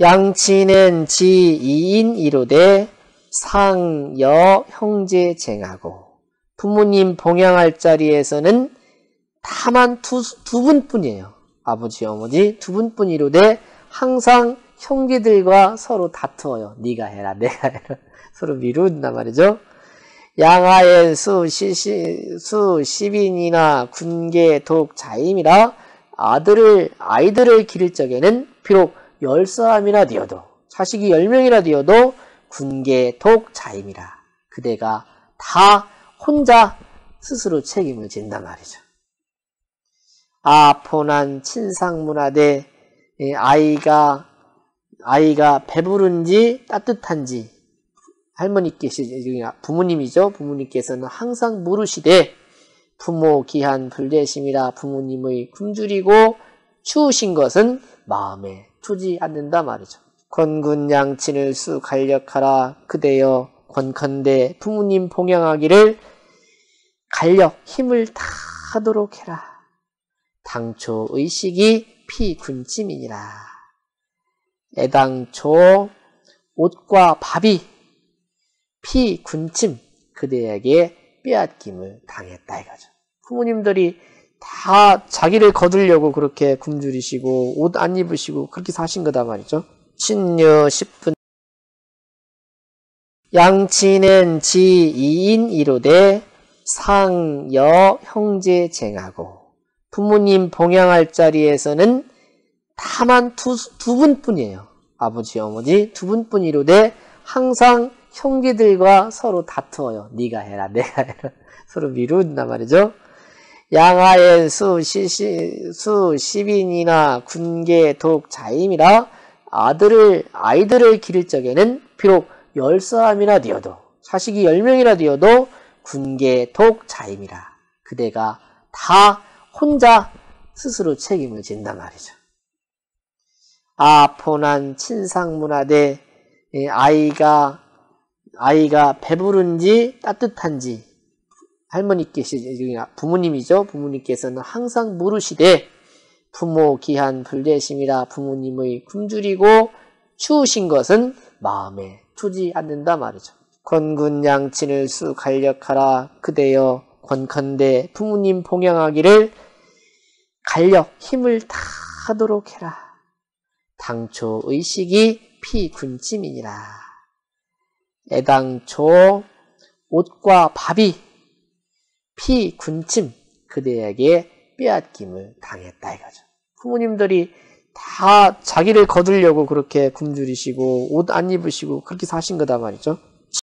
양치는 지이인 이로되 상여 형제 쟁하고 부모님 봉양할 자리에서는 다만 두, 두 분뿐이에요. 아버지, 어머니 두 분뿐이로되 항상 형제들과 서로 다투어요. 네가 해라, 내가 해라. 서로 미룬단 말이죠. 양하의 수, 시시, 수, 시빈이나 군계, 독, 자임이라 아들을, 아이들을 기를 적에는 비록 열 사람이나 되어도, 자식이 열 명이나 되어도 군계, 독, 자임이라. 그대가 다 혼자 스스로 책임을 진단 말이죠. 아포난 친상문화대 아이가 아이가 배부른지 따뜻한지 할머니께서 부모님이죠. 부모님께서는 항상 물으시되 부모 기한 불대심이라 부모님의 굶주리고 추우신 것은 마음에 두지 않는다 말이죠. 권군 양친을 수 간력하라 그대여 권컨대 부모님 봉양하기를 간력 힘을 다 하도록 해라. 당초 의식이 피군침이니라. 애당초 옷과 밥이 피군침 그대에게 빼앗김을 당했다 이거죠. 부모님들이 다 자기를 거두려고 그렇게 굶주리시고 옷 안 입으시고 그렇게 사신 거다 말이죠. 신녀 10분 양치는 지이인 이로되 상여 형제 쟁하고 부모님 봉양할 자리에서는 다만 두, 두 분뿐이에요. 아버지, 어머니 두 분뿐이로되 항상 형제들과 서로 다투어요. 네가 해라, 내가 해라. 서로 미룬단 말이죠. 양하의 수, 시시, 수, 시빈이나 군계, 독, 자임이라 아들을, 아이들을 기를 적에는 비록 열 사람이나 되어도, 자식이 열 명이나 되어도 군계, 독, 자임이라. 그대가 다 혼자 스스로 책임을 진단 말이죠. 아포난 친상문화대 아이가 아이가 배부른지 따뜻한지 할머니께서 부모님이죠. 부모님께서는 항상 물으시되 부모 기한 불대심이라 부모님의 굶주리고 추우신 것은 마음에 두지 않는다 말이죠. 권군 양친을 수 간력하라 그대여 권컨대 부모님 봉양하기를 간력 힘을 다 하도록 해라. 당초 의식이 피군침이니라. 애당초 옷과 밥이 피군침 그대에게 빼앗김을 당했다 이거죠. 부모님들이 다 자기를 거두려고 그렇게 굶주리시고 옷 안 입으시고 그렇게 사신 거다 말이죠.